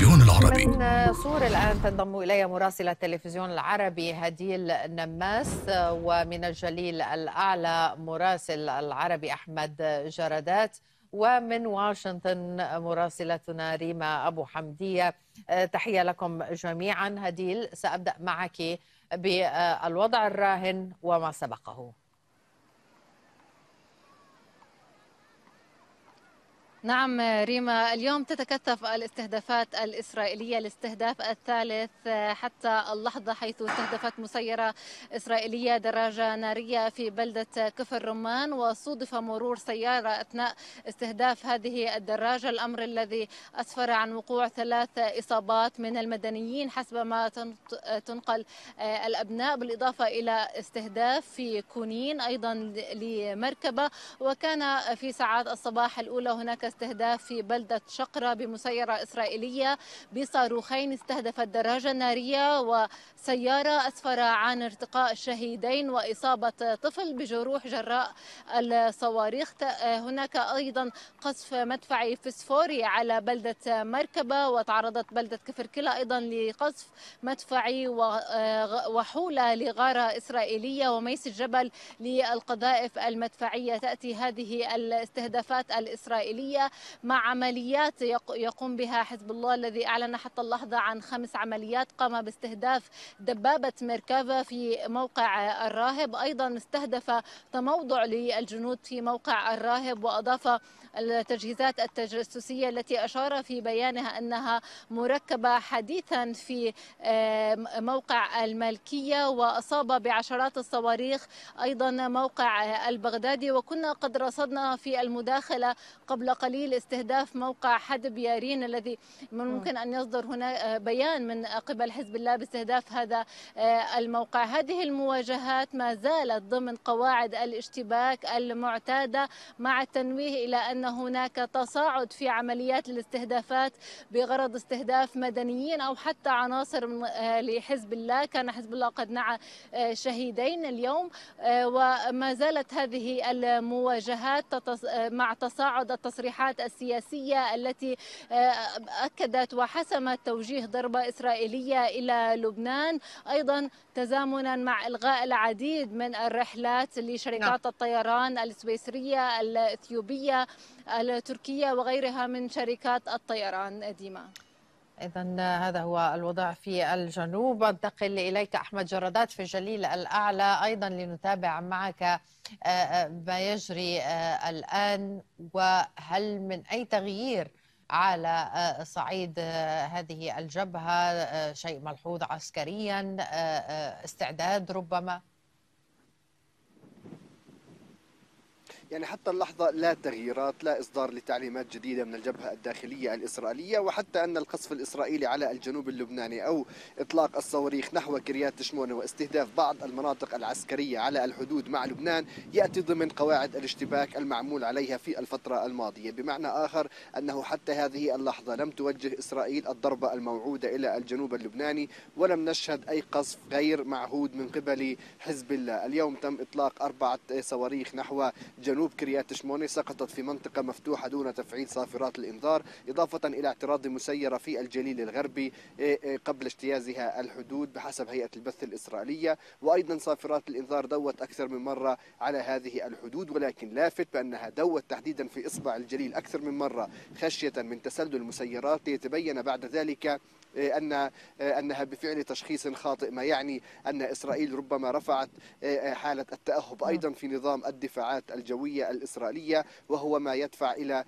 التلفزيون العربي. من صور الآن تنضم إلي مراسلة التلفزيون العربي هديل نماس ومن الجليل الأعلى مراسل العربي أحمد جردات ومن واشنطن مراسلتنا ريما أبو حمدية. تحية لكم جميعا. هديل سأبدأ معك بالوضع الراهن وما سبقه. نعم ريما اليوم تتكثف الاستهدافات الإسرائيلية الاستهداف الثالث حتى اللحظة حيث استهدفت مسيرة إسرائيلية دراجة نارية في بلدة كفر رمان وصودف مرور سيارة أثناء استهداف هذه الدراجة. الأمر الذي أسفر عن وقوع ثلاث إصابات من المدنيين حسب ما تنقل الأبناء بالإضافة إلى استهداف في كونين أيضا لمركبة. وكان في ساعات الصباح الأولى هناك استهداف في بلدة شقرة بمسيرة إسرائيلية بصاروخين استهدفت دراجة نارية وسيارة أسفر عن ارتقاء الشهيدين وإصابة طفل بجروح جراء الصواريخ. هناك أيضا قصف مدفعي فسفوري على بلدة مركبة وتعرضت بلدة كفركلة أيضا لقصف مدفعي وحولة لغارة إسرائيلية وميس الجبل للقذائف المدفعية. تأتي هذه الاستهدافات الإسرائيلية مع عمليات يقوم بها حزب الله الذي أعلن حتى اللحظة عن خمس عمليات قام باستهداف دبابة ميركافا في موقع الراهب. أيضا استهدف تموضع للجنود في موقع الراهب وأضاف التجهيزات التجسسية التي أشار في بيانها أنها مركبة حديثا في موقع الملكية وأصاب بعشرات الصواريخ. أيضا موقع البغدادي وكنا قد رصدنا في المداخلة قبل قليل استهداف موقع حدب يارين الذي من ممكن أن يصدر هنا بيان من قبل حزب الله باستهداف هذا الموقع. هذه المواجهات ما زالت ضمن قواعد الاشتباك المعتادة مع التنويه إلى أن هناك تصاعد في عمليات الاستهدافات بغرض استهداف مدنيين أو حتى عناصر لحزب الله. كان حزب الله قد نعى شهيدين اليوم وما زالت هذه المواجهات مع تصاعد التصريحات السياسية التي أكدت وحسمت توجيه ضربة إسرائيلية إلى لبنان. أيضا تزامنا مع إلغاء العديد من الرحلات لشركات الطيران السويسرية الإثيوبية التركية وغيرها من شركات الطيران. ديما. إذا هذا هو الوضع في الجنوب. أنتقل إليك أحمد جردات في الجليل الأعلى. أيضا لنتابع معك ما يجري الآن. وهل من أي تغيير على صعيد هذه الجبهة؟ شيء ملحوظ عسكريا استعداد ربما؟ يعني حتى اللحظة لا تغييرات لا إصدار لتعليمات جديدة من الجبهة الداخلية الإسرائيلية وحتى أن القصف الإسرائيلي على الجنوب اللبناني أو إطلاق الصواريخ نحو كريات شمونة واستهداف بعض المناطق العسكرية على الحدود مع لبنان يأتي ضمن قواعد الاشتباك المعمول عليها في الفترة الماضية. بمعنى آخر أنه حتى هذه اللحظة لم توجه إسرائيل الضربة الموعودة إلى الجنوب اللبناني ولم نشهد أي قصف غير معهود من قبل حزب الله. اليوم تم إطلاق أربعة صواريخ نحو جنوب جنوب كريات شموني سقطت في منطقة مفتوحة دون تفعيل صافرات الإنذار إضافة إلى اعتراض مسيرة في الجليل الغربي قبل اجتيازها الحدود بحسب هيئة البث الإسرائيلية. وأيضا صافرات الإنذار دوت أكثر من مرة على هذه الحدود ولكن لافت بأنها دوت تحديدا في إصبع الجليل أكثر من مرة خشية من تسلل المسيرات. ليتبين بعد ذلك أن أنها بفعل تشخيص خاطئ ما يعني أن إسرائيل ربما رفعت حالة التأهب أيضا في نظام الدفاعات الجوية الإسرائيلية وهو ما يدفع إلى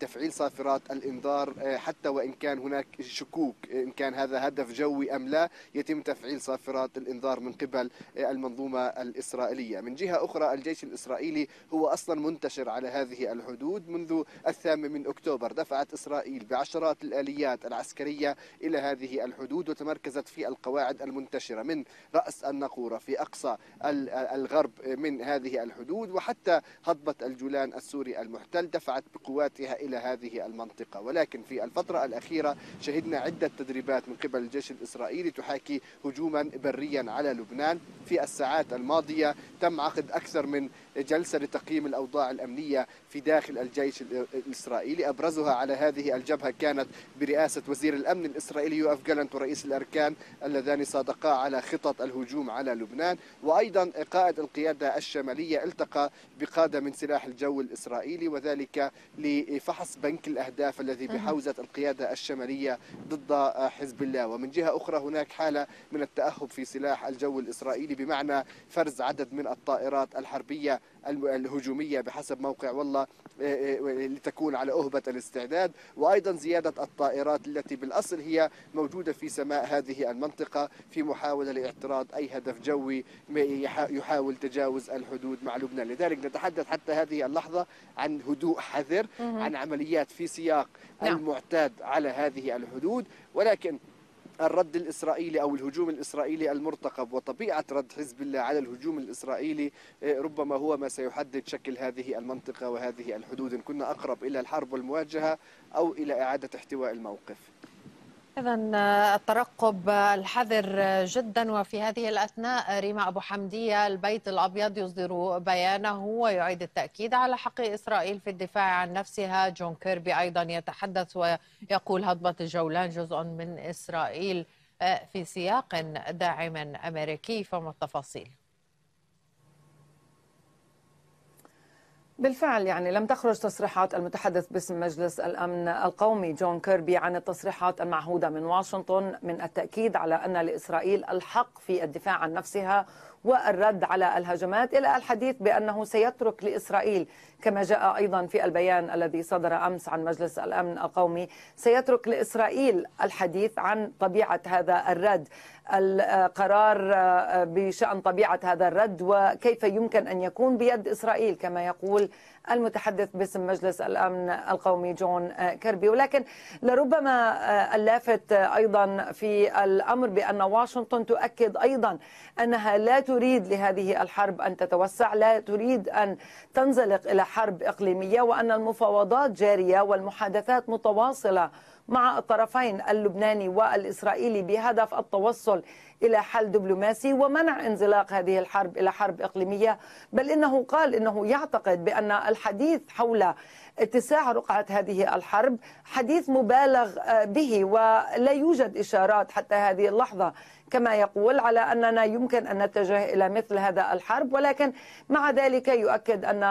تفعيل صافرات الإنذار حتى وإن كان هناك شكوك إن كان هذا هدف جوي أم لا يتم تفعيل صافرات الإنذار من قبل المنظومة الإسرائيلية. من جهة أخرى الجيش الإسرائيلي هو أصلا منتشر على هذه الحدود منذ الثامن من أكتوبر. دفعت إسرائيل بعشرات الآليات العسكرية إلى هذه الحدود وتمركزت في القواعد المنتشرة من رأس النقورة في أقصى الغرب من هذه الحدود وحتى هضبة الجولان السوري المحتل دفعت بقواتها إلى هذه المنطقة. ولكن في الفترة الأخيرة شهدنا عدة تدريبات من قبل الجيش الإسرائيلي تحاكي هجوما بريا على لبنان. في الساعات الماضية تم عقد أكثر من جلسة لتقييم الأوضاع الأمنية في داخل الجيش الإسرائيلي. أبرزها على هذه الجبهة كانت برئاسة وزير الأمن الإسرائيلي يوأف جالنت ورئيس الأركان اللذان صادقا على خطط الهجوم على لبنان. وأيضا قائد القيادة الشمالية التقى بقادة من سلاح الجو الإسرائيلي وذلك لفحص بنك الأهداف الذي بحوزة القيادة الشمالية ضد حزب الله. ومن جهة أخرى هناك حالة من التأهب في سلاح الجو الإسرائيلي بمعنى فرز عدد من الطائرات الحربية الهجومية بحسب موقع والله لتكون على أهبة الاستعداد. وأيضا زيادة الطائرات التي بالأصل هي موجودة في سماء هذه المنطقة في محاولة لاعتراض أي هدف جوي يحاول تجاوز الحدود مع لبنان. لذلك نتحدث حتى هذه اللحظة عن هدوء حذر عن عمليات في سياق نعم. المعتاد على هذه الحدود. ولكن الرد الإسرائيلي أو الهجوم الإسرائيلي المرتقب وطبيعة رد حزب الله على الهجوم الإسرائيلي آه، ربما هو ما سيحدد شكل هذه المنطقة وهذه الحدود إن كنا أقرب إلى الحرب والمواجهة أو إلى إعادة احتواء الموقف. إذا آه، الترقب الحذر جدا. وفي هذه الأثناء ريما أبو حمدية البيت الأبيض يصدر بيانه ويعيد التأكيد على حق إسرائيل في الدفاع عن نفسها. جون كيربي أيضا يتحدث ويقول هضبة الجولان جزء من إسرائيل آه، في سياق داعم أمريكي. فما التفاصيل؟ بالفعل يعني لم تخرج تصريحات المتحدث باسم مجلس الأمن القومي جون كيربي عن التصريحات المعهودة من واشنطن من التأكيد على أن لإسرائيل الحق في الدفاع عن نفسها والرد على الهجمات إلى الحديث بأنه سيترك لإسرائيل. كما جاء أيضا في البيان الذي صدر أمس عن مجلس الأمن القومي سيترك لإسرائيل الحديث عن طبيعة هذا الرد. القرار بشأن طبيعة هذا الرد وكيف يمكن أن يكون بيد إسرائيل كما يقول المتحدث باسم مجلس الأمن القومي جون كيربي. ولكن لربما اللافت أيضا في الأمر بأن واشنطن تؤكد أيضا أنها لا تريد لهذه الحرب أن تتوسع لا تريد أن تنزلق إلى حرب إقليمية وأن المفاوضات جارية والمحادثات متواصلة مع الطرفين اللبناني والإسرائيلي بهدف التوصل إلى حل دبلوماسي ومنع انزلاق هذه الحرب إلى حرب إقليمية بل إنه قال إنه يعتقد بأن الحديث حول اتساع رقعة هذه الحرب. حديث مبالغ به ولا يوجد إشارات حتى هذه اللحظة. كما يقول على أننا يمكن أن نتجه إلى مثل هذا الحرب ولكن مع ذلك يؤكد أن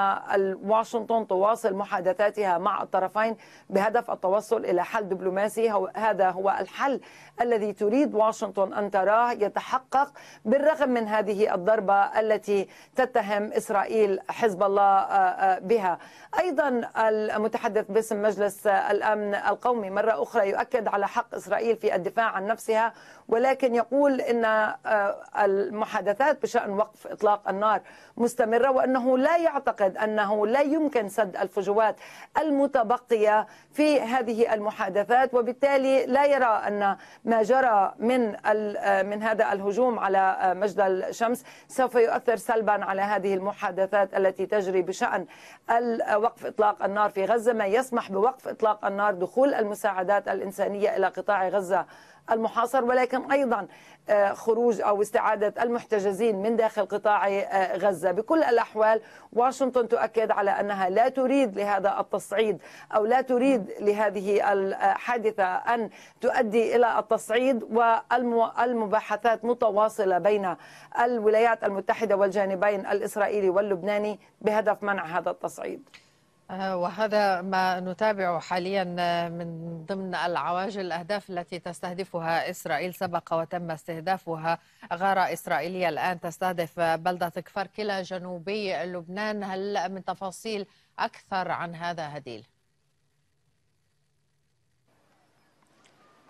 واشنطن تواصل محادثاتها مع الطرفين بهدف التوصل إلى حل دبلوماسي. هذا هو الحل الذي تريد واشنطن أن تراه. يتحقق بالرغم من هذه الضربة التي تتهم إسرائيل حزب الله آه، آه، بها. أيضا المتحدث باسم مجلس الأمن القومي مرة أخرى يؤكد على حق إسرائيل في الدفاع عن نفسها ولكن يقول إن آه، المحادثات بشأن وقف إطلاق النار مستمرة وأنه لا يعتقد أنه لا يمكن سد الفجوات المتبقية في هذه المحادثات وبالتالي لا يرى أن ما جرى من آه، من هذا الهجوم على آه، مجد الشمس سوف يؤثر سلبا على هذه المحادثات التي تجري بشأن وقف إطلاق النار. في غزة ما يسمح بوقف إطلاق النار دخول المساعدات الإنسانية إلى قطاع غزة المحاصر ولكن أيضا آه، خروج أو استعادة المحتجزين من داخل قطاع آه، غزة. بكل الأحوال واشنطن تؤكد على أنها لا تريد لهذا التصعيد أو لا تريد لهذه الحادثة أن تؤدي إلى التصعيد والمباحثات متواصلة بين الولايات المتحدة والجانبين الإسرائيلي واللبناني بهدف منع هذا التصعيد. وهذا ما نتابعه حاليا آه، من ضمن العواجل الأهداف التي تستهدفها إسرائيل سبق وتم استهدافها غارة إسرائيلية الآن تستهدف بلدة كفر كلا جنوبي لبنان هل من تفاصيل أكثر عن هذا هديل؟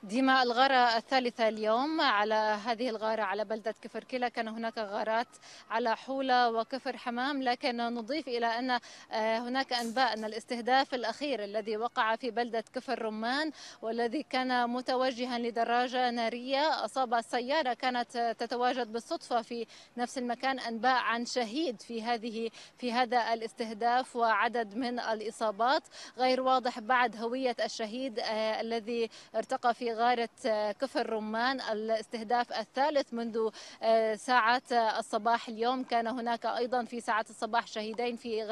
ديما الغارة الثالثة اليوم على هذه الغارة على بلدة كفر كلا. كان هناك غارات على حولة وكفر حمام لكن نضيف إلى أن آه، هناك أنباء أن الاستهداف الأخير الذي وقع في بلدة كفر رمان والذي كان متوجها لدراجة نارية أصاب سيارة كانت تتواجد بالصدفة في نفس المكان. أنباء عن شهيد في هذه في هذا الاستهداف وعدد من الإصابات. غير واضح بعد هوية الشهيد آه، الذي ارتقى في غارة آه، كفر رمان الاستهداف الثالث منذ آه، ساعات الصباح اليوم. كان هناك أيضا في ساعات الصباح شهيدين في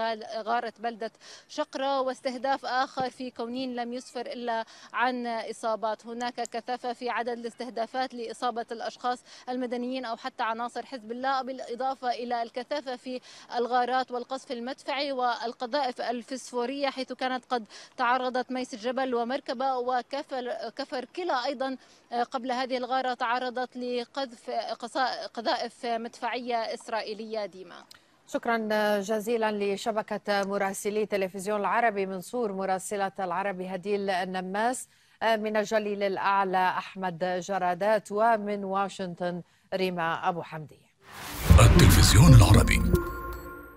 غارة بلدة شقرة واستهداف آخر في كونين لم يسفر إلا عن إصابات. هناك كثافة في عدد الاستهدافات لإصابة الأشخاص المدنيين أو حتى عناصر حزب الله بالإضافة إلى الكثافة في الغارات والقصف المدفعي والقذائف الفسفورية حيث كانت قد تعرضت ميس الجبل ومركبة وكفر كفر أيضا قبل هذه الغارة تعرضت لقذف قذائف مدفعية إسرائيلية ديما. شكرا جزيلا لشبكة مراسلي تلفزيون العربي من صور مراسلة العربي هديل النماس من الجليل الأعلى أحمد جرادات ومن واشنطن ريما أبو حمدي. التلفزيون العربي.